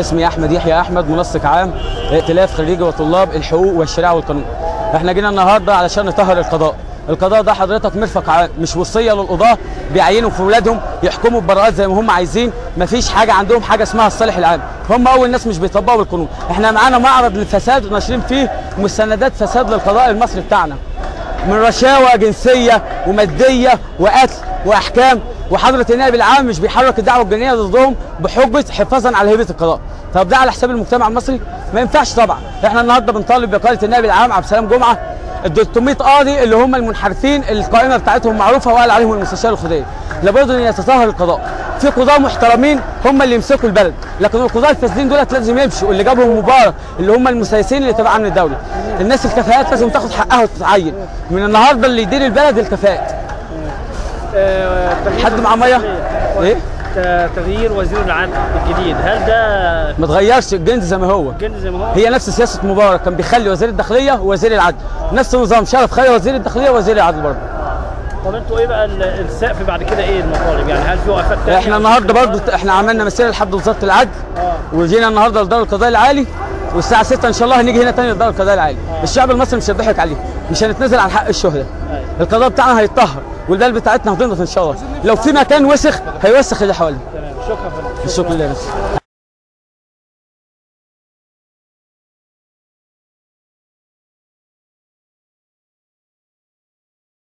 اسمي أحمد يحيى أحمد منسق عام ائتلاف خريجي وطلاب الحقوق والشريعة والقانون. إحنا جينا النهارده علشان نطهر القضاء. القضاء ده حضرتك مرفق عام مش وصية للقضاة بيعينوا في ولادهم يحكموا ببراءات زي ما هم عايزين مفيش حاجة عندهم حاجة اسمها الصالح العام. هم أول ناس مش بيطبقوا القانون إحنا معانا معرض للفساد وناشرين فيه مستندات فساد للقضاء المصري بتاعنا. من رشاوى جنسية ومادية وقتل وأحكام وحضرة النائب العام مش بيحرك الدعوة الجنائية ضدهم بحجة حفاظا على هيبة القضاء. طب ده على حساب المجتمع المصري؟ ما ينفعش طبعا. إحنا النهارده بنطالب باقاله النائب العام عبد السلام جمعة ال 300 قاضي اللي هم المنحرفين القائمة بتاعتهم معروفة وقال عليهم المستشار الخديوي لابد أن يتطهر القضاء. في قضاة محترمين هم اللي يمسكوا البلد. لكن القضاة الفاسدين دولت لازم يمشوا. اللي جابهم مبارك اللي هم المسيسين اللي تبع أمن الدولة. الناس الكفاءات لازم تاخد حقها وتتعين. من النهارده اللي يدير البلد الكفاءات. حد معاه مية؟ إيه؟ تغيير وزير العام الجديد. هل ده ما تغيرش الجند زي ما هو. جن زي ما هو؟ هي نفس سياسة مبارك كان بيخلي وزير الداخلية ووزير العدل. نفس النظام. شرف خلي وزير الداخلية ووزير العدل برضه. طب أنتوا إيه بقى ال- السقف بعد كده؟ إيه المطالب يعني؟ هل في وقفات تانية؟ إحنا النهارده برضه إحنا عملنا مسيرة لحد وزارة العدل. آه. وجينا النهارده لدار القضاء العالي. والساعة 6 إن شاء الله هنيجي هنا تاني لدار القضاء العالي. الشعب المصري مش هيضحك عليه. مش هنتنازل عن حق الشهداء. أيوة. القضاء بتاعنا هيتطهر. والبلد بتاعتنا هتنضف إن شاء الله. لو في مكان وسخ هيوسخ اللي حواليه تمام. شكرا. الشكر لله